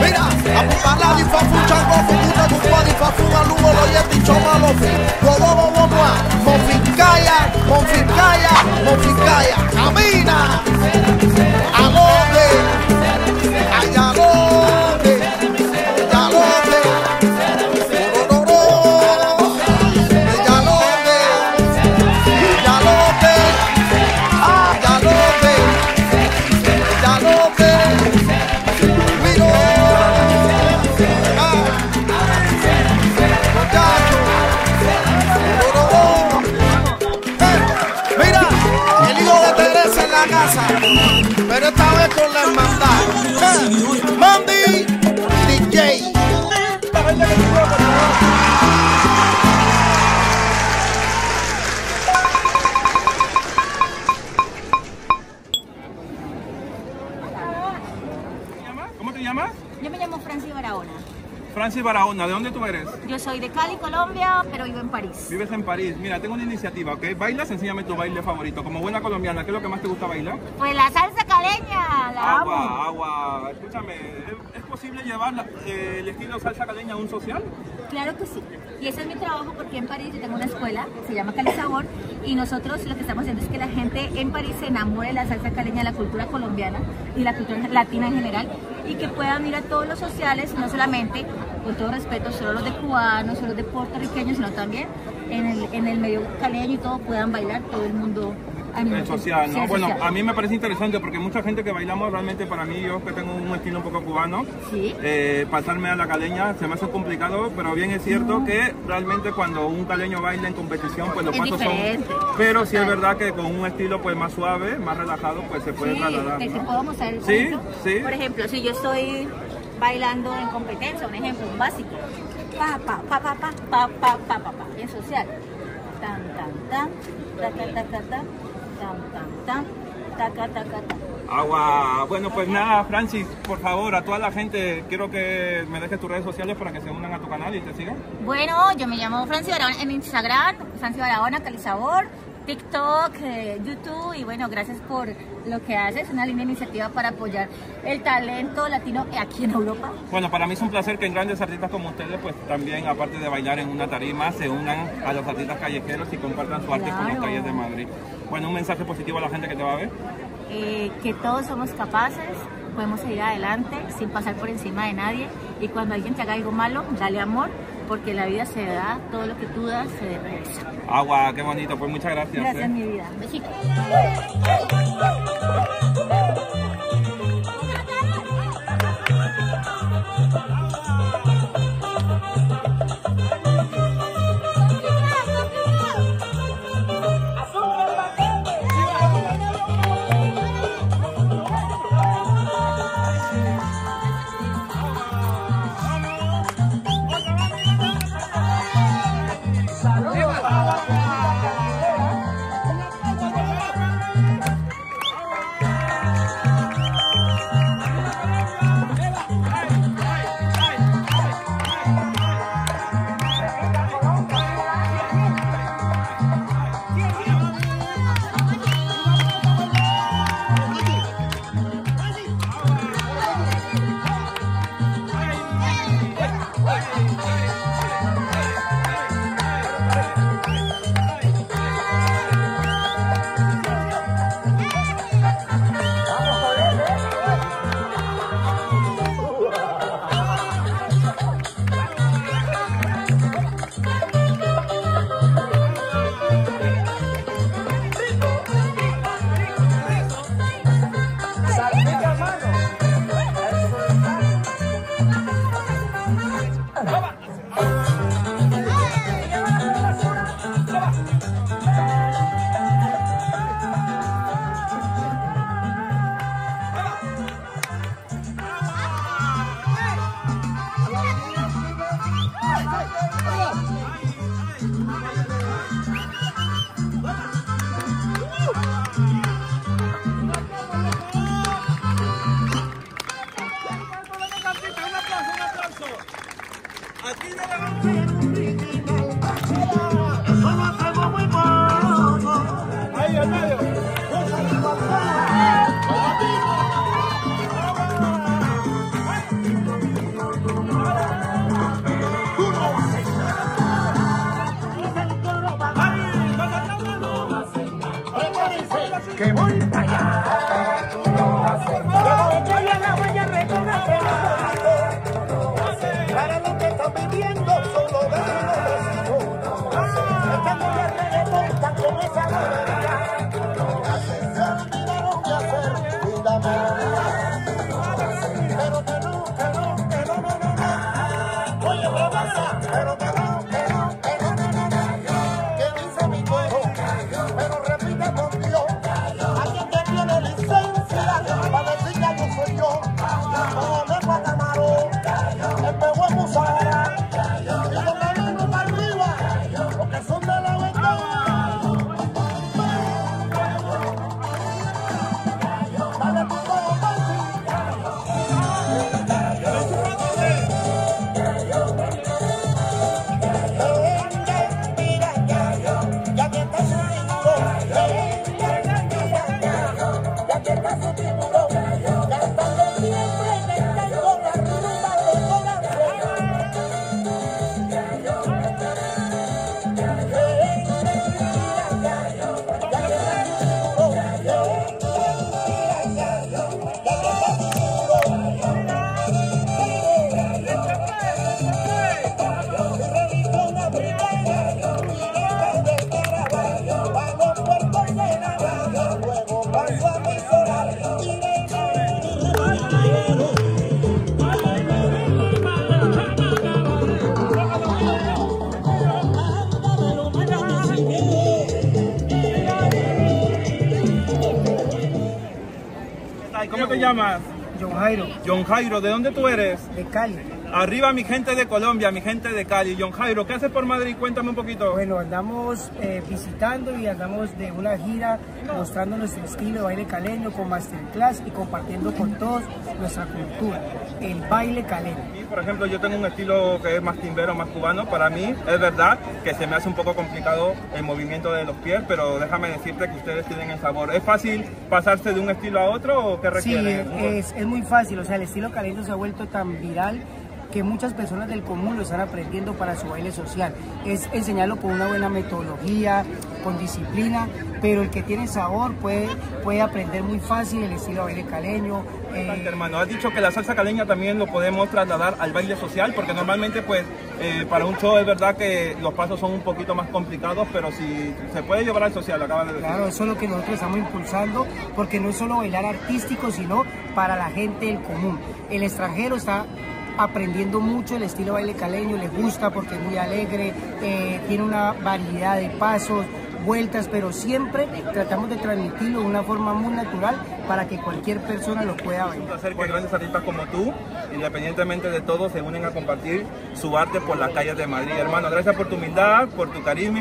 Mira, a mi pala di fu chango fu puta tu fu lo chomalo fu. Bobo bobo. Con la hermandad. Eh, Mandy DJ. ¿Cómo te llamas? Yo me llamo Francis Barahona. Francis Barahona, ¿de dónde tú eres? Yo soy de Cali, Colombia, pero vivo en París. Vives en París. Mira, tengo una iniciativa, ¿ok? Bailas, enséñame tu baile favorito. Como buena colombiana, ¿qué es lo que más te gusta bailar? Pues la salsa caleña, la amo. Agua, agua. Escúchame, ¿es, es posible llevar la- eh, el estilo salsa caleña a un social? Claro que sí. Y ese es mi trabajo porque en París yo tengo una escuela, se llama Cali Sabor, y nosotros lo que estamos haciendo es que la gente en París se enamore de la salsa caleña, de la cultura colombiana y la cultura latina en general, y que puedan ir a todos los sociales, no solamente, con todo respeto, solo los de cubanos, solo los de puertorriqueños, sino también en el, en el medio caleño y todo puedan bailar todo el mundo. tiempo. social, Sí, ¿no? el Bueno, social. a mí me parece interesante porque mucha gente que bailamos realmente para mí, yo que tengo un estilo un poco cubano, Sí. eh, pasarme a la caleña se me hace complicado, pero bien es cierto que realmente cuando un caleño baila en competición, pues los Es pasos diferente. son... Pero sí es verdad que con un estilo pues más suave, más relajado, pues se puede Sí, trasladar, te ¿no? puedo mostrar el Sí, sí. Por ejemplo, si yo estoy bailando en competencia, un ejemplo, un básico. Pa, pa, pa, pa, pa, pa, pa, pa, pa, pa, en social. Tan, tan, tan, taca, taca, tan, tan, tan, tan, taca, taca, tan. Agua. Bueno, pues nada, Francis, por favor, a toda la gente, quiero que me dejes tus redes sociales para que se unan a tu canal y te sigan. Bueno, yo me llamo Franci Barahona en Instagram, Franci Barahona, Calisabor, TikTok, eh, YouTube y bueno, gracias por lo que haces, una linda iniciativa para apoyar el talento latino aquí en Europa. Bueno, para mí es un placer que grandes artistas como ustedes, pues también, aparte de bailar en una tarima, se unan a los artistas callejeros y compartan su arte con las calles de Madrid. Bueno, un mensaje positivo a la gente que te va a ver. eh, que todos somos capaces, podemos seguir adelante sin pasar por encima de nadie y cuando alguien te haga algo malo, dale amor porque la vida se da, todo lo que tú das se regresa. Agua, qué bonito, pues muchas gracias. Gracias ¿eh? mi vida. Besitos. ¿Cómo te llamas? John Jairo. John Jairo, ¿de dónde tú eres? De Cali. Arriba mi gente de Colombia, mi gente de Cali. John Jairo, ¿qué haces por Madrid? Cuéntame un poquito. Bueno, andamos eh, visitando y andamos de una gira mostrando nuestro estilo de baile caleño con masterclass y compartiendo con todos nuestra cultura, el baile caleño. Y, por ejemplo, yo tengo un estilo que es más timbero, más cubano. Para mí es verdad que se me hace un poco complicado el movimiento de los pies, pero déjame decirte que ustedes tienen el sabor. ¿Es fácil pasarse de un estilo a otro o qué Sí, requiere? es, es muy fácil, o sea, el estilo caleño se ha vuelto tan viral que muchas personas del común lo están aprendiendo para su baile social. Es enseñarlo con una buena metodología, con disciplina, pero el que tiene sabor puede, puede aprender muy fácil el estilo de baile caleño. eh, Hermano, has dicho que la salsa caleña también lo podemos trasladar al baile social, porque normalmente, pues, eh, para un show es verdad que los pasos son un poquito más complicados, pero si se puede llevar al social, lo acabas de decir. Claro, eso es lo que nosotros estamos impulsando, porque no es solo bailar artístico, sino para la gente del común. El extranjero está aprendiendo mucho el estilo baile caleño, le gusta porque es muy alegre, eh, tiene una variedad de pasos, vueltas, pero siempre tratamos de transmitirlo de una forma muy natural para que cualquier persona lo pueda Un bailar. placer que grandes artistas como tú, independientemente de todo, se unen a compartir su arte por las calles de Madrid. Hermano, gracias por tu humildad, por tu carisma.